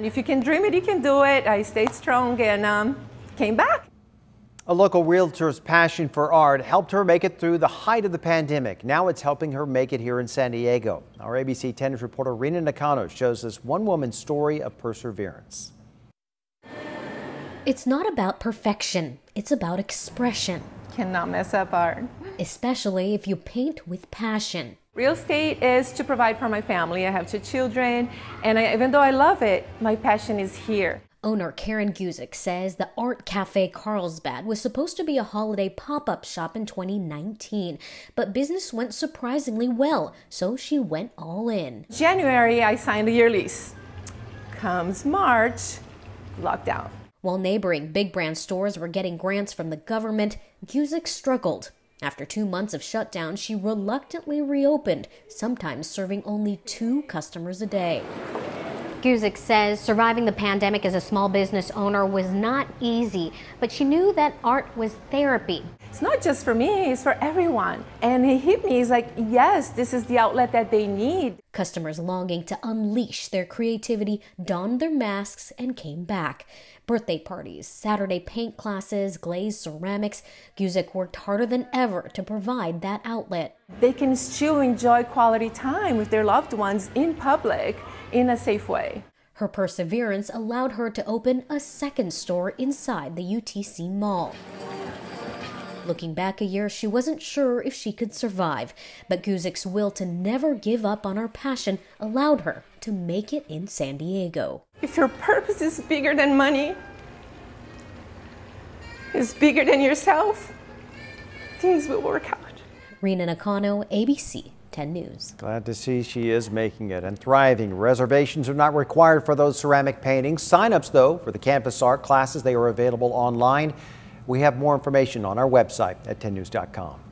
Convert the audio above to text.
And if you can dream it, you can do it. I stayed strong and um, came back. A local realtor's passion for art helped her make it through the height of the pandemic. Now it's helping her make it here in San Diego. Our ABC 10 News reporter Rina Nakano shows us one woman's story of perseverance. It's not about perfection, it's about expression. Cannot mess up art. Especially if you paint with passion. Real estate is to provide for my family. I have two children, and I, even though I love it, my passion is here. Owner Karen Guzik says the Art Cafe Carlsbad was supposed to be a holiday pop up shop in 2019, but business went surprisingly well, so she went all in. January, I signed a year lease. Comes March, lockdown. While neighboring big brand stores were getting grants from the government, Guzik struggled. After two months of shutdown, she reluctantly reopened, sometimes serving only two customers a day. Guzik says surviving the pandemic as a small business owner was not easy, but she knew that art was therapy. It's not just for me, it's for everyone. And it hit me, it's like, yes, this is the outlet that they need. Customers longing to unleash their creativity donned their masks and came back. Birthday parties, Saturday paint classes, glazed ceramics. Guzik worked harder than ever to provide that outlet. They can still enjoy quality time with their loved ones in public in a safe way. Her perseverance allowed her to open a second store inside the UTC Mall. Looking back a year, she wasn't sure if she could survive, but Guzik's will to never give up on her passion allowed her to make it in San Diego. If your purpose is bigger than money, is bigger than yourself, things will work out. Rina Nakano, ABC 10 News. Glad to see she is making it and thriving. Reservations are not required for those ceramic paintings. Sign-ups, though, for the campus art classes, they are available online. We have more information on our website at 10news.com.